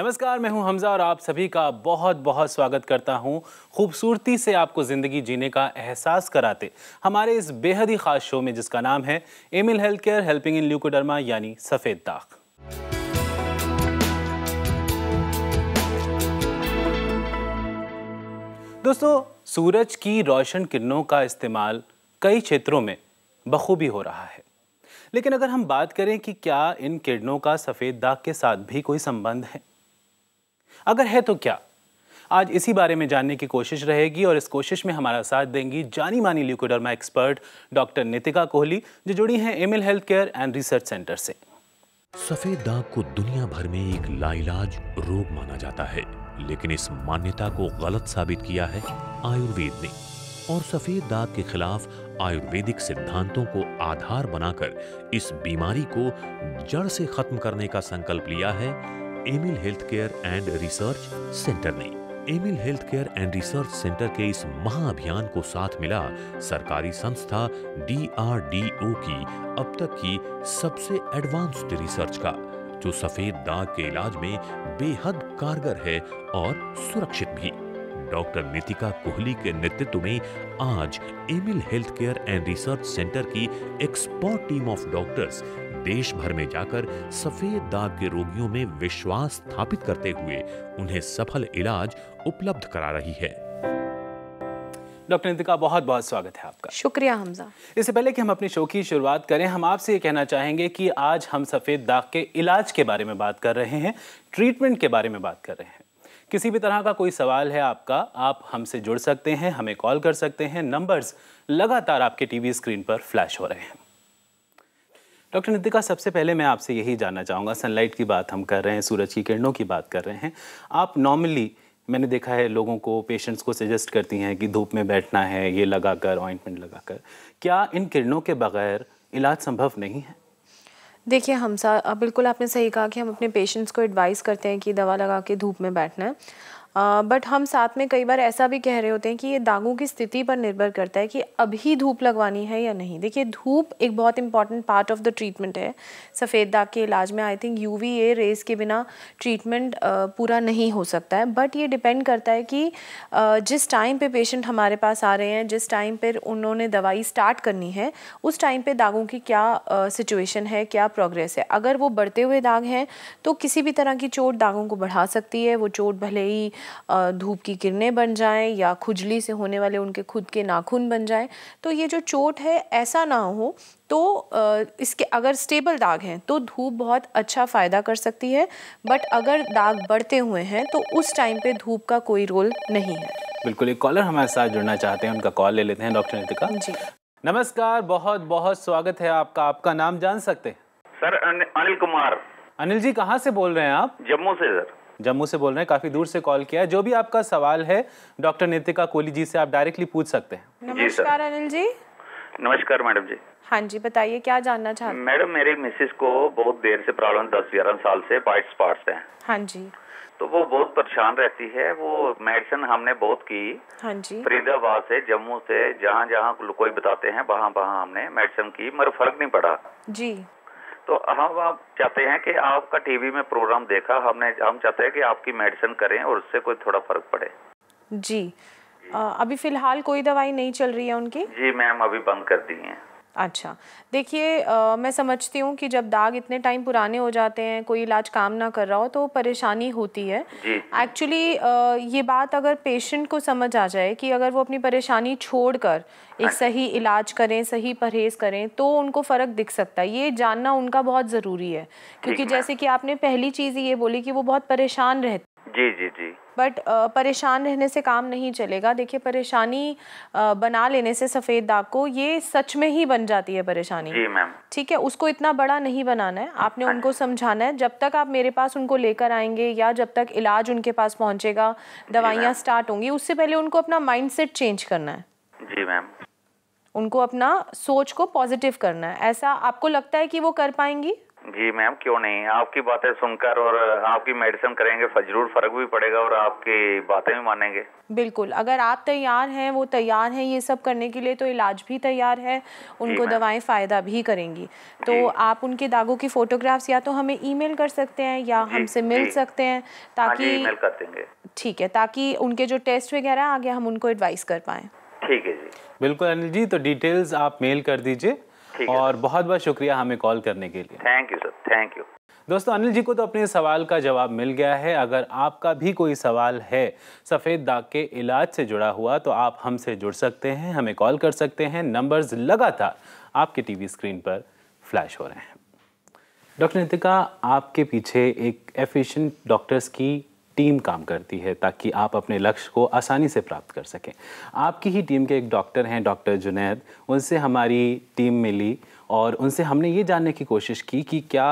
नमस्कार, मैं हूँ हमजा और आप सभी का बहुत बहुत स्वागत करता हूँ खूबसूरती से आपको ज़िंदगी जीने का एहसास कराते हमारे इस बेहद ही ख़ास शो में, जिसका नाम है Amil health care helping in leucoderma, यानी सफ़ेद दाग। दोस्तों, सूरज की रोशन किरणों का इस्तेमाल कई क्षेत्रों में बखूबी हो रहा है। लेकिन अगर हम बात करें कि क्या इन किरणों का सफ़ेद दाग के साथ भी कोई संबंध है? अगर है तो क्या? आज इसी बारे में जानने की कोशिश रहेगी और इस कोशिश में हमारा साथ देंगी जानी मानी leucoderma expert doctor Nitika Kohli, जो जुड़ी हैं Amil health care and research centre से। सफ़ेद दाग को दुनिया भर में एक लाइलाज रोग माना जाता है, लेकिन इस मान्यता को गलत साबित किया है आयुर्वेद ने। और सफ़ेद दाग के खिलाफ आयुर्वेदिक सिद्धांतों को आधार बनाकर इस बीमारी को जड़ से खत्म करने का संकल्प लिया है Amil health care and research centre ने Amil health care and research centre के इस महाअभियान को साथ मिला सरकारी संस्था डीआरडीओ की, अब तक की सबसे एडवांस्ड रिसर्च का, जो सफ़ेद दाग के इलाज में बेहद कारगर है और सुरक्षित भी। डॉक्टर नितिका कोहली के नेतृत्व में आज Amil health care and research centre की एक्सपर्ट टीम ऑफ़ डॉक्टर्स देश भर में जाकर सफ़ेद दाग के रोगियों में विश्वास स्थापित करते हुए उन्हें सफल इलाज उपलब्ध करा रही है। डॉक्टर नितिका बहुत बहुत स्वागत है आपका। शुक्रिया हमजा। इससे पहले कि हम अपनी शो की शुरुआत करें हम आपसे ये कहना चाहेंगे कि आज हम सफ़ेद दाग के इलाज के बारे में बात कर रहे हैं ट्रीटमेंट के बारे में बात कर रहे हैं। किसी भी तरह का कोई सवाल है आपका आप हमसे जुड़ सकते हैं हमें कॉल कर सकते हैं नंबर्स लगातार आपके टीवी स्क्रीन पर फ्लैश हो रहे हैं। डॉक्टर नितिका, सबसे पहले मैं आपसे यही जानना चाहूँगा सनलाइट की बात हम कर रहे हैं, सूरज की किरणों की बात कर रहे हैं। आप नॉर्मली मैंने देखा है लोगों को पेशेंट्स को सजेस्ट करती हैं कि धूप में बैठना है, ये लगाकर ऑइंटमेंट लगाकर। क्या इन किरणों के बगैर इलाज संभव नहीं है? देखिए, हम सा, बिल्कुल आपने सही कहा कि हम अपने पेशेंट्स को एडवाइस करते हैं कि दवा लगा के धूप में बैठना है। बट हम साथ में कई बार ऐसा भी कह रहे होते हैं कि ये दागों की स्थिति पर निर्भर करता है कि अभी धूप लगवानी है या नहीं। देखिए, धूप एक बहुत important part of the treatment है। सफ़ेद दाग के इलाज में I think U V A rays के बिना ट्रीटमेंट पूरा नहीं हो सकता है। बट ये डिपेंड करता है कि जिस टाइम पे पेशेंट हमारे पास आ रहे हैं, जिस टाइम पर उन्होंने दवाई स्टार्ट करनी है, उस टाइम पे दागों की क्या सिचुएशन है, क्या प्रोग्रेस है। अगर वो बढ़ते हुए दाग हैं तो किसी भी तरह की चोट दागों को बढ़ा सकती है। वो चोट भले ही धूप की किरणें बन जाएँ या खुजली से होने वाले उनके खुद के नाखून बन जाएँ। तो ये जो चोट है ऐसा ना हो तो इसके अगर स्टेबल दाग हैं तो धूप बहुत अच्छा फ़ायदा कर सकती है। बट अगर दाग बढ़ते हुए हैं तो उस टाइम पे धूप का कोई रोल नहीं है। बिल्कुल एक कॉलर हमारे साथ जुड़ना चाहते हैं उनका कॉल ले लेते हैं डॉक्टर नितिका जी। नमस्कार बहुत बहुत स्वागत है आपका। आपका नाम जान सकते हैं? सर अनिल कुमार। अनिल जी कहाँ से बोल रहे हैं आप? जम्मू से सर। जम्मू से बोल रहे हैं काफ़ी दूर से कॉल किया है। जो भी आपका सवाल है डॉक्टर नितिका कोहली जी से आप डायरेक्टली पूछ सकते हैं। नमस्कार अनिल जी। नमस्कार मैडम जी। हाँ जी बताइए क्या जानना चाहते हैं? मैडम मेरी मिसेस को बहुत देर से प्रॉब्लम दस ग्यारह साल से वाइट स्पॉट्स हैं। हाँ जी। तो वो बहुत परेशान रहती है। वो मेडिसिन हमने बहुत की। हाँ जी। फरीदाबाद से जम्मू से जहाँ जहाँ कोई बताते हैं वहाँ वहाँ हमने मेडिसिन की मगर फ़र्क नहीं पड़ा। जी। तो हम आप चाहते हैं कि आपका टीवी में प्रोग्राम देखा हमने हम चाहते हैं कि आपकी मेडिसिन करें और उससे कोई थोड़ा फ़र्क पड़े। जी। आ, अभी फ़िलहाल कोई दवाई नहीं चल रही है उनकी? जी मैम अभी बंद कर दी है। अच्छा। देखिए मैं समझती हूँ कि जब दाग इतने टाइम पुराने हो जाते हैं कोई इलाज काम ना कर रहा हो तो परेशानी होती है। एक्चुअली ये बात अगर पेशेंट को समझ आ जाए कि अगर वो अपनी परेशानी छोड़कर एक हाँ। सही इलाज करें सही परहेज करें तो उनको फ़र्क दिख सकता है। ये जानना उनका बहुत ज़रूरी है। क्योंकि जैसे कि आपने पहली चीज़ ये बोली कि वो बहुत परेशान रहते जी जी जी। बट परेशान रहने से काम नहीं चलेगा। देखिए परेशानी बना लेने से सफ़ेद दाग को ये सच में ही बन जाती है परेशानी। जी मैम। ठीक है? उसको इतना बड़ा नहीं बनाना है। आपने हाँ उनको समझाना है। जब तक आप मेरे पास उनको लेकर आएँगे या जब तक इलाज उनके पास पहुंचेगा दवाइयाँ स्टार्ट होंगी उससे पहले उनको अपना माइंड चेंज करना है। जी मैम। उनको अपना सोच को पॉजिटिव करना है। ऐसा आपको लगता है कि वो कर पाएँगी? जी मैम क्यों नहीं? आपकी बातें सुनकर और आपकी मेडिसिन करेंगे ज़रूर फ़र्क भी पड़ेगा और आपकी बातें भी मानेंगे। बिल्कुल अगर आप तैयार हैं वो तैयार हैं ये सब करने के लिए तो इलाज भी तैयार है उनको। दवाएँ फ़ायदा भी करेंगी। तो आप उनके दागों की फ़ोटोग्राफ्स या तो हमें ईमेल कर सकते हैं या हमसे मिल जी। सकते हैं हाँ ताकि ईमेल कर देंगे। ठीक है ताकि उनके जो टेस्ट वगैरह आगे हम उनको एडवाइस कर पाएँ। ठीक है जी। बिल्कुल अनिल जी तो डिटेल्स आप मेल कर दीजिए। और बहुत बहुत शुक्रिया हमें कॉल करने के लिए। Thank you sir thank you दोस्तों अनिल जी को तो अपने सवाल का जवाब मिल गया है। अगर आपका भी कोई सवाल है सफ़ेद दाग के इलाज से जुड़ा हुआ तो आप हमसे जुड़ सकते हैं हमें कॉल कर सकते हैं। नंबर्स लगातार आपके टीवी स्क्रीन पर फ्लैश हो रहे हैं। डॉक्टर नितिका आपके पीछे एक एफिशिएंट डॉक्टर्स की टीम काम करती है ताकि आप अपने लक्ष्य को आसानी से प्राप्त कर सकें। आपकी ही टीम के एक डॉक्टर हैं, डॉक्टर जुनैद। उनसे हमारी टीम मिली और उनसे हमने ये जानने की कोशिश की कि क्या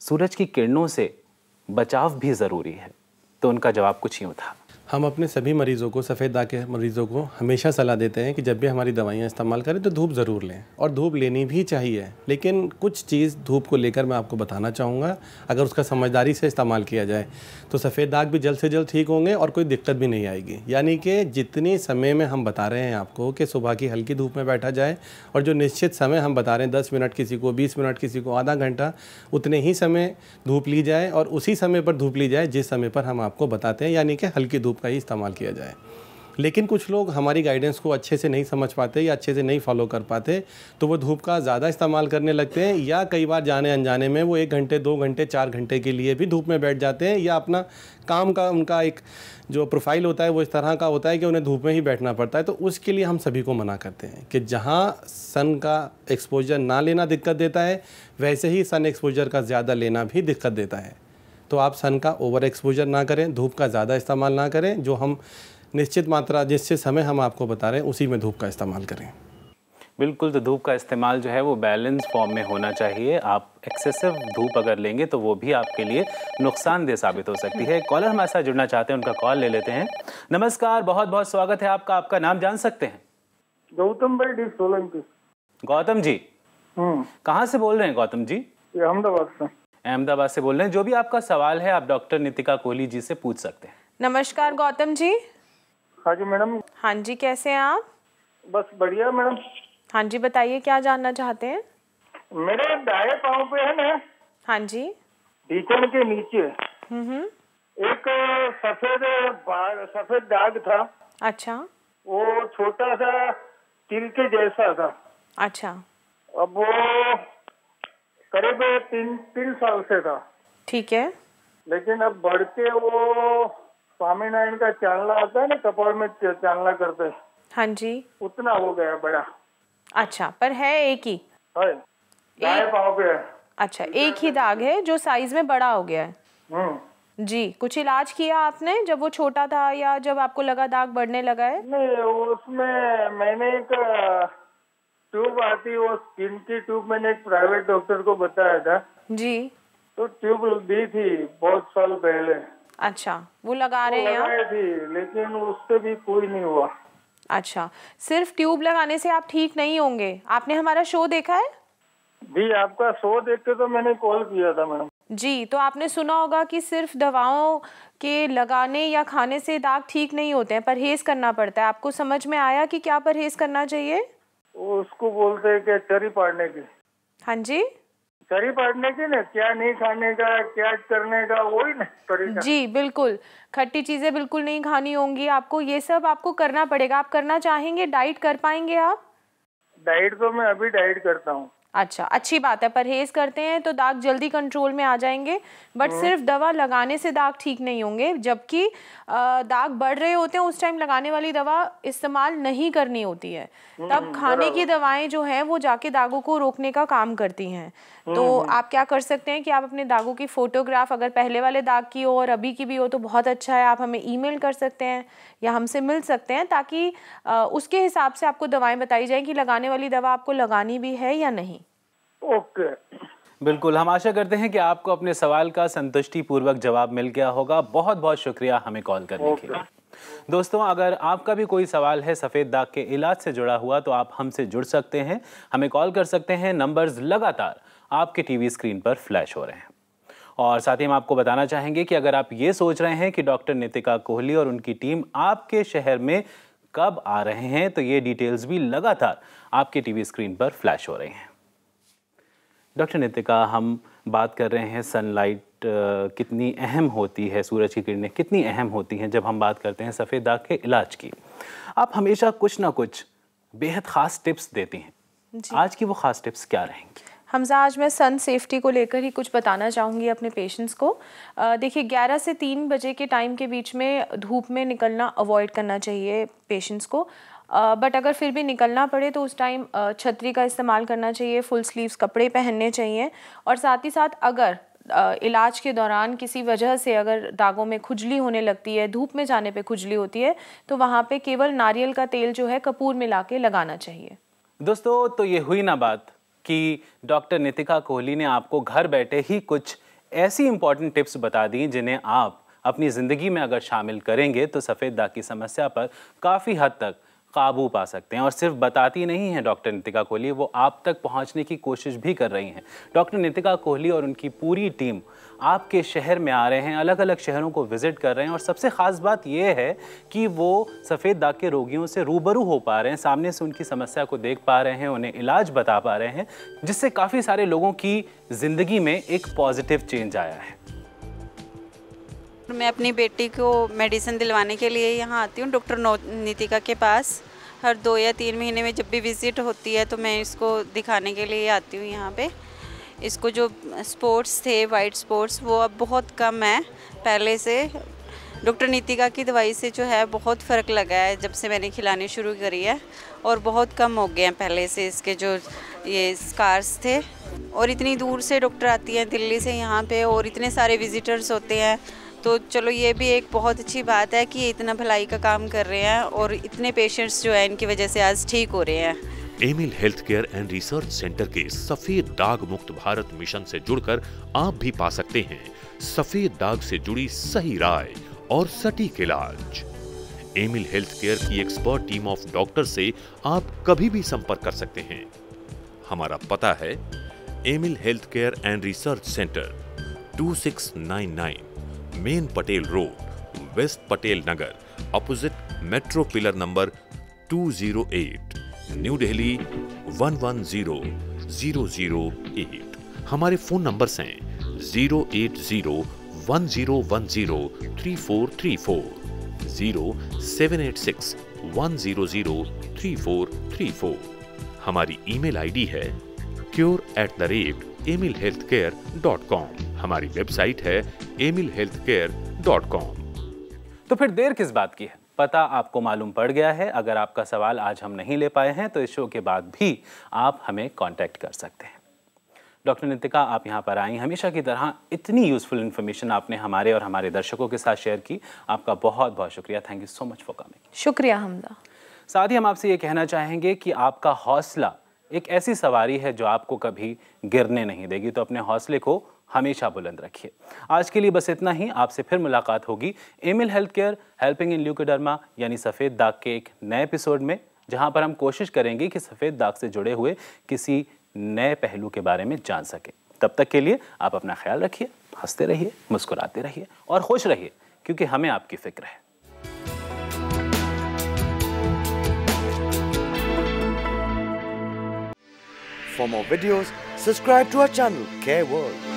सूरज की किरणों से बचाव भी ज़रूरी है। तो उनका जवाब कुछ यूँ था। हम अपने सभी मरीज़ों को, सफ़ेद दाग के मरीज़ों को हमेशा सलाह देते हैं कि जब भी हमारी दवाइयाँ इस्तेमाल करें तो धूप ज़रूर लें और धूप लेनी भी चाहिए। लेकिन कुछ चीज़ धूप को लेकर मैं आपको बताना चाहूँगा। अगर उसका समझदारी से इस्तेमाल किया जाए तो सफ़ेद दाग भी जल्द से जल्द ठीक होंगे और कोई दिक्कत भी नहीं आएगी। यानी कि जितनी समय में हम बता रहे हैं आपको कि सुबह की हल्की धूप में बैठा जाए और जो निश्चित समय हम बता रहे हैं, दस मिनट किसी को, बीस मिनट किसी को, आधा घंटा, उतने ही समय धूप ली जाए और उसी समय पर धूप ली जाए जिस समय पर हम आपको बताते हैं। यानी कि हल्की धूप का ही इस्तेमाल किया जाए। लेकिन कुछ लोग हमारी गाइडेंस को अच्छे से नहीं समझ पाते या अच्छे से नहीं फॉलो कर पाते तो वो धूप का ज़्यादा इस्तेमाल करने लगते हैं या कई बार जाने अनजाने में वो एक घंटे, दो घंटे, चार घंटे के लिए भी धूप में बैठ जाते हैं या अपना काम का उनका एक जो प्रोफ़ाइल होता है वो इस तरह का होता है कि उन्हें धूप में ही बैठना पड़ता है। तो उसके लिए हम सभी को मना करते हैं कि जहाँ सन का एक्सपोजर ना लेना दिक्कत देता है, वैसे ही सन एक्सपोजर का ज़्यादा लेना भी दिक्कत देता है। तो आप सन का ओवर एक्सपोजर ना करें धूप का ज़्यादा इस्तेमाल ना करें जो हम निश्चित मात्रा जिससे समय हम आपको बता रहे हैं उसी में धूप का इस्तेमाल करें। बिल्कुल तो धूप का इस्तेमाल जो है वो बैलेंस फॉर्म में होना चाहिए। आप एक्सेसिव धूप अगर लेंगे तो वो भी आपके लिए नुकसानदेह साबित हो सकती है। कॉलर हमारे साथ जुड़ना चाहते हैं उनका कॉल ले लेते हैं। नमस्कार बहुत बहुत स्वागत है आपका। आपका नाम जान सकते हैं? गौतम भाई डी सोलंकी। गौतम जी। हम्म। कहाँ से बोल रहे हैं गौतम जी? अहमदाबाद से। अहमदाबाद से बोल रहे हैं। जो भी आपका सवाल है आप डॉक्टर नितिका कोहली जी से पूछ सकते हैं। नमस्कार गौतम जी। हाँ जी मैडम। हाँ जी कैसे हैं आप? बस बढ़िया मैडम। हाँ जी बताइए क्या जानना चाहते हैं? मेरे दाएँ पाँव पे है ना? हाँ जी। ढीचन के नीचे। हम्म हम्म। एक सफ़ेद सफ़ेद दाग था। अच्छा। वो छोटा सा तिल के जैसा था। अच्छा। अब वो करीब तीन तीन साल से था। ठीक है। लेकिन अब बढ़ के वो स्वामीनारायण का चांदला आता है ना कपाल में चांदला करते। हैं, हाँ जी। उतना हो गया बड़ा। अच्छा पर है एक ही? है। दाएँ पाँव पे है। अच्छा एक ही दाग है जो साइज़ में बड़ा हो गया है? हम्म। जी कुछ इलाज किया आपने जब वो छोटा था या जब आपको लगा दाग बढ़ने लगा है? नहीं उसमें मैंने एक ट्यूब आती है, वो स्किन की ट्यूब मैंने एक प्राइवेट डॉक्टर को बताया था। जी। तो ट्यूब दी थी बहुत साल पहले। अच्छा वो लगा रहे हैं आप? थी लेकिन उससे भी कोई नहीं हुआ। अच्छा सिर्फ़ ट्यूब लगाने से आप ठीक नहीं होंगे? आपने हमारा शो देखा है? जी आपका शो देख के तो मैंने कॉल किया था मैडम जी तो आपने सुना होगा कि सिर्फ़ दवाओं के लगाने या खाने से दाग ठीक नहीं होते हैं परहेज करना पड़ता है। आपको समझ में आया कि क्या परहेज करना चाहिए? उसको बोलते हैं क्या चरी पाड़ने की। हाँ जी। चरी पाड़ने की ना क्या नहीं खाने का क्या करने का वही ना तरीका जी बिल्कुल। खट्टी चीज़ें बिल्कुल नहीं खानी होंगी आपको ये सब आपको करना पड़ेगा। आप करना चाहेंगे डाइट कर पाएँगे आप? डाइट तो मैं अभी डाइट करता हूँ। अच्छा अच्छी बात है परहेज करते हैं तो दाग जल्दी कंट्रोल में आ जाएँगे बट सिर्फ़ दवा लगाने से दाग ठीक नहीं होंगे जबकि दाग बढ़ रहे होते हैं उस टाइम लगाने वाली दवा इस्तेमाल नहीं करनी होती है। तब खाने की दवाएँ जो हैं वो जाके दागों को रोकने का काम करती हैं। तो आप क्या कर सकते हैं कि आप अपने दागों की फोटोग्राफ अगर पहले वाले दाग की हो और अभी की भी हो तो बहुत अच्छा है आप हमें ईमेल कर सकते हैं या हमसे मिल सकते हैं ताकि उसके हिसाब से आपको दवाएँ बताई जाए कि लगाने वाली दवा आपको लगानी भी है या नहीं। ओके। बिल्कुल हम आशा करते हैं कि आपको अपने सवाल का संतुष्टि पूर्वक जवाब मिल गया होगा। बहुत बहुत शुक्रिया हमें कॉल करने के लिए। दोस्तों अगर आपका भी कोई सवाल है सफ़ेद दाग के इलाज से जुड़ा हुआ तो आप हमसे जुड़ सकते हैं। हमें कॉल कर सकते हैं नंबर्स लगातार आपके टीवी स्क्रीन पर फ्लैश हो रहे हैं। और साथ ही हम आपको बताना चाहेंगे कि अगर आप ये सोच रहे हैं कि डॉक्टर नितिका कोहली और उनकी टीम आपके शहर में कब आ रहे हैं तो ये डिटेल्स भी लगातार आपके टीवी स्क्रीन पर फ्लैश हो रहे हैं। डॉक्टर नितिका हम बात कर रहे हैं सनलाइट कितनी अहम होती है सूरज की किरणें कितनी अहम होती हैं जब हम बात करते हैं सफ़ेद दाग के इलाज की। आप हमेशा कुछ ना कुछ बेहद ख़ास टिप्स देती हैं। आज की वो ख़ास टिप्स क्या रहेंगी? हमजा आज मैं सन सेफ्टी को लेकर ही कुछ बताना चाहूँगी अपने पेशेंट्स को। देखिए 11 से 3 बजे के टाइम के बीच में धूप में निकलना अवॉइड करना चाहिए पेशेंट्स को। बट अगर फिर भी निकलना पड़े तो उस टाइम छतरी का इस्तेमाल करना चाहिए फुल स्लीव्स कपड़े पहनने चाहिए। और साथ ही साथ अगर इलाज के दौरान किसी वजह से अगर दागों में खुजली होने लगती है, धूप में जाने पे खुजली होती है तो वहाँ पे केवल नारियल का तेल जो है कपूर मिला के लगाना चाहिए। दोस्तों तो ये हुई ना बात कि डॉक्टर नितिका कोहली ने आपको घर बैठे ही कुछ ऐसी इंपॉर्टेंट टिप्स बता दी जिन्हें आप अपनी ज़िंदगी में अगर शामिल करेंगे तो सफ़ेद दाग की समस्या पर काफ़ी हद तक काबू पा सकते हैं। और सिर्फ़ बताती नहीं हैं डॉक्टर नितिका कोहली, वो आप तक पहुँचने की कोशिश भी कर रही हैं। डॉक्टर नितिका कोहली और उनकी पूरी टीम आपके शहर में आ रहे हैं अलग अलग शहरों को विज़िट कर रहे हैं। और सबसे ख़ास बात यह है कि वो सफ़ेद दाग के रोगियों से रूबरू हो पा रहे हैं, सामने से उनकी समस्या को देख पा रहे हैं, उन्हें इलाज बता पा रहे हैं, जिससे काफ़ी सारे लोगों की ज़िंदगी में एक पॉजिटिव चेंज आया है। मैं अपनी बेटी को मेडिसिन दिलवाने के लिए यहाँ आती हूँ, डॉक्टर नितिका के पास। हर दो या तीन महीने में जब भी विज़िट होती है तो मैं इसको दिखाने के लिए आती हूँ यहाँ पे। इसको जो स्पोर्ट्स थे वाइट स्पोर्ट्स वो अब बहुत कम है। पहले से डॉक्टर नीतिका की दवाई से जो है, बहुत फ़र्क लगा है, जब से मैंने खिलानी शुरू करी है। और बहुत कम हो गए हैं पहले से इसके जो ये स्कार्स थे। और इतनी दूर से डॉक्टर आती हैं, दिल्ली से यहाँ पे, और इतने सारे विज़िटर्स होते हैं। तो चलो ये भी एक बहुत अच्छी बात है कि इतना भलाई का काम कर रहे हैं और इतने पेशेंट्स जो है, इनकी वजह से आज ठीक हो रहे हैं। Amil health care and research centre के सफ़ेद दाग मुक्त भारत मिशन से जुड़कर आप भी पा सकते हैं। सफ़ेद दाग से जुड़ी सही राय और सटीक इलाज। एमिल हेल्थ केयर की एक्सपर्ट टीम ऑफ़ डॉक्टर से आप कभी भी संपर्क कर सकते हैं। हमारा पता है Amil health care and research centre 2699 main Patel road west Patel Nagar opposite metro pillar number 208 New Delhi 110008 हमारे फ़ोन नंबर्स हैं 08010103434 07861003434 हमारी ईमेल आईडी है cure at the rate Amil health care dot com हमारी website है Amil health care dot com तो फिर देर किस बात की है? पता आपको मालूम पड़ गया है अगर आपका सवाल आज हम नहीं ले पाए हैं तो इस शो के बाद भी आप हमें कांटेक्ट कर सकते हैं। डॉक्टर नितिका आप यहाँ पर आई। हमेशा की तरह इतनी यूज़फुल इन्फॉर्मेशन आपने हमारे और हमारे दर्शकों के साथ शेयर की। आपका बहुत बहुत शुक्रिया। Thank you so much for coming शुक्रिया हमदा। साथ ही हम आपसे ये कहना चाहेंगे कि आपका हौसला एक ऐसी सवारी है जो आपको कभी गिरने नहीं देगी। तो अपने हौसले को हमेशा बुलंद रखिए। आज के लिए बस इतना ही। आपसे फिर मुलाकात होगी Amil health care helping in leucoderma, यानी सफ़ेद दाग के एक नए एपिसोड में, जहाँ पर हम कोशिश करेंगे कि सफ़ेद दाग से जुड़े हुए किसी नए पहलू के बारे में जान सकें। तब तक के लिए आप अपना ख्याल रखिए, हँसते रहिए, मुस्कुराते रहिए और खुश रहिए, क्योंकि हमें आपकी फ़िक्र है। For more videos, subscribe to our channel, Care World.